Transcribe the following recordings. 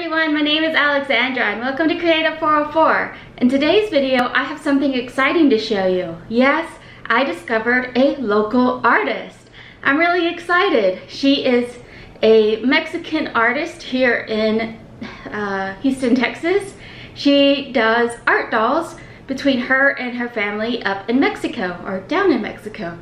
everyone, my name is Alexandra and welcome to Creative 404. In today's video, I have something exciting to show you. Yes, I discovered a local artist. I'm really excited. She is a Mexican artist here in uh, Houston, Texas. She does art dolls between her and her family up in Mexico or down in Mexico.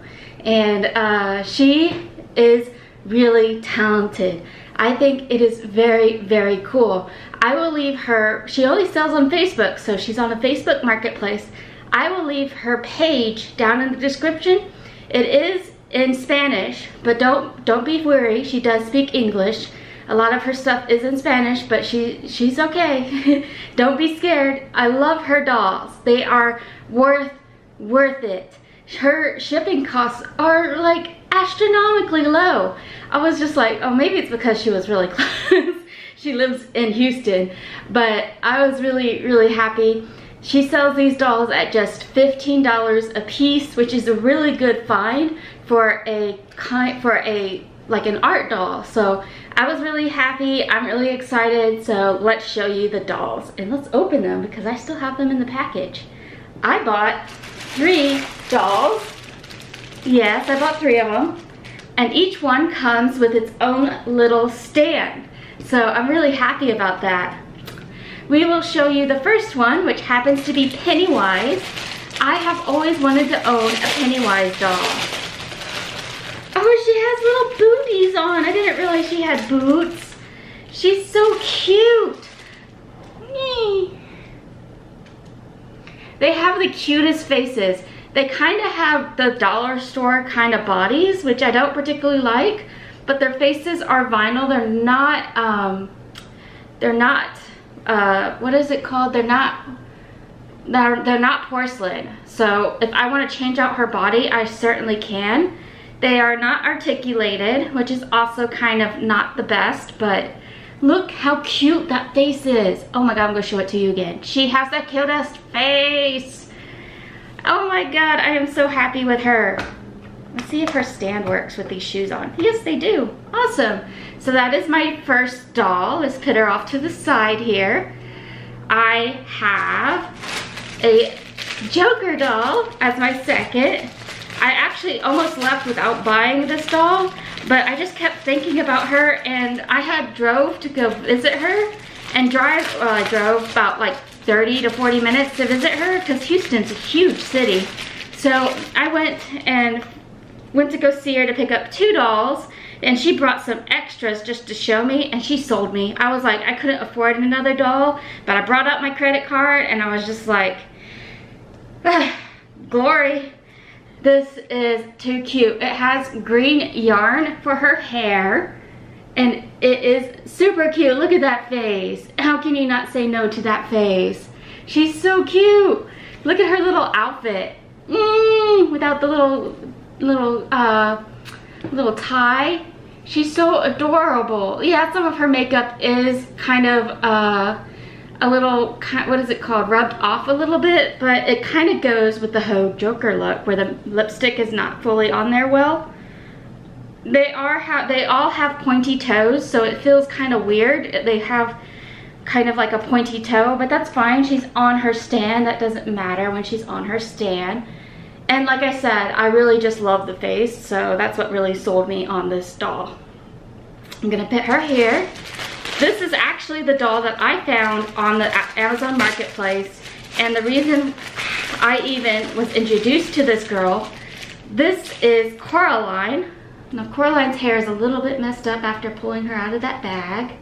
And uh, she is really talented. I think it is very, very cool. I will leave her, she only sells on Facebook, so she's on a Facebook marketplace. I will leave her page down in the description. It is in Spanish, but don't don't be worried. She does speak English. A lot of her stuff is in Spanish, but she she's okay. don't be scared. I love her dolls. They are worth worth it. Her shipping costs are like astronomically low. I was just like, oh, maybe it's because she was really close. she lives in Houston, but I was really, really happy. She sells these dolls at just $15 a piece, which is a really good find for a kind for a like an art doll. So I was really happy. I'm really excited. So let's show you the dolls and let's open them because I still have them in the package. I bought three dolls Yes, I bought three of them. And each one comes with its own little stand. So I'm really happy about that. We will show you the first one, which happens to be Pennywise. I have always wanted to own a Pennywise doll. Oh, she has little booties on. I didn't realize she had boots. She's so cute. They have the cutest faces. They kind of have the dollar store kind of bodies, which I don't particularly like, but their faces are vinyl. They're not, um, they're not, uh, what is it called? They're not, they're, they're not porcelain. So if I want to change out her body, I certainly can. They are not articulated, which is also kind of not the best, but look how cute that face is. Oh my God, I'm gonna show it to you again. She has the cutest face. Oh my god, I am so happy with her. Let's see if her stand works with these shoes on. Yes, they do. Awesome. So that is my first doll. Let's put her off to the side here. I have a Joker doll as my second. I actually almost left without buying this doll, but I just kept thinking about her and I had drove to go visit her and drive, well I drove about like 30 to 40 minutes to visit her because Houston's a huge city. So I went and went to go see her to pick up two dolls and she brought some extras just to show me and she sold me. I was like, I couldn't afford another doll, but I brought up my credit card and I was just like, ah, glory. This is too cute. It has green yarn for her hair and it is super cute. Look at that face. How can you not say no to that face? She's so cute. Look at her little outfit. Mm, without the little, little, uh, little tie. She's so adorable. Yeah, some of her makeup is kind of, uh, a little, what is it called, rubbed off a little bit, but it kind of goes with the whole Joker look where the lipstick is not fully on there well. They are have they all have pointy toes, so it feels kind of weird. They have kind of like a pointy toe, but that's fine. She's on her stand. That doesn't matter when she's on her stand. And like I said, I really just love the face, so that's what really sold me on this doll. I'm gonna put her here. This is actually the doll that I found on the Amazon Marketplace, and the reason I even was introduced to this girl, this is Coraline, now Coraline's hair is a little bit messed up after pulling her out of that bag.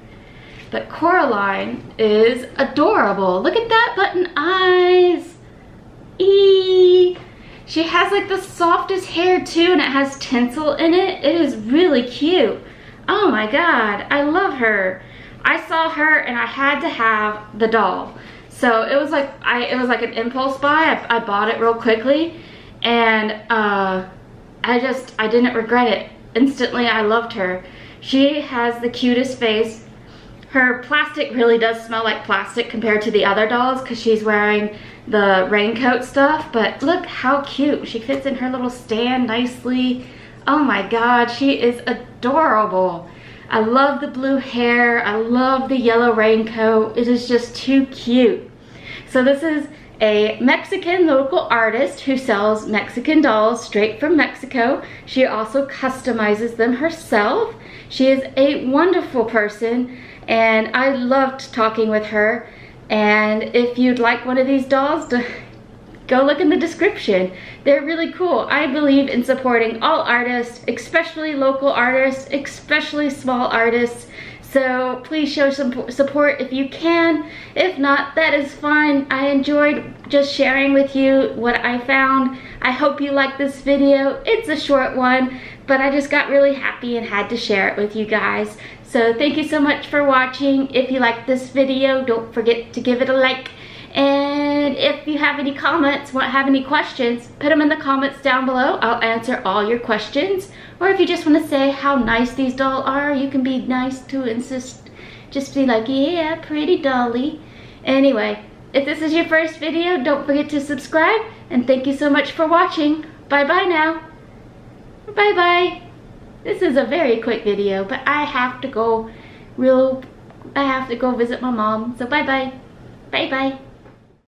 But Coraline is adorable. Look at that button eyes. Eee. She has like the softest hair too and it has tinsel in it. It is really cute. Oh my god, I love her. I saw her and I had to have the doll. So it was like I it was like an impulse buy. I, I bought it real quickly and uh, I just I didn't regret it instantly I loved her. She has the cutest face. Her plastic really does smell like plastic compared to the other dolls because she's wearing the raincoat stuff, but look how cute. She fits in her little stand nicely. Oh my god, she is adorable. I love the blue hair. I love the yellow raincoat. It is just too cute. So this is a Mexican local artist who sells Mexican dolls straight from Mexico. She also customizes them herself. She is a wonderful person and I loved talking with her. And if you'd like one of these dolls, go look in the description. They're really cool. I believe in supporting all artists, especially local artists, especially small artists. So please show some support if you can. If not, that is fine. I enjoyed just sharing with you what I found. I hope you like this video. It's a short one, but I just got really happy and had to share it with you guys. So thank you so much for watching. If you like this video, don't forget to give it a like. And if you have any comments, want have any questions, put them in the comments down below. I'll answer all your questions. Or if you just want to say how nice these dolls are, you can be nice to insist. Just be like, yeah, pretty dolly. Anyway, if this is your first video, don't forget to subscribe. And thank you so much for watching. Bye-bye now. Bye-bye. This is a very quick video, but I have to go real, I have to go visit my mom. So bye-bye. Bye-bye.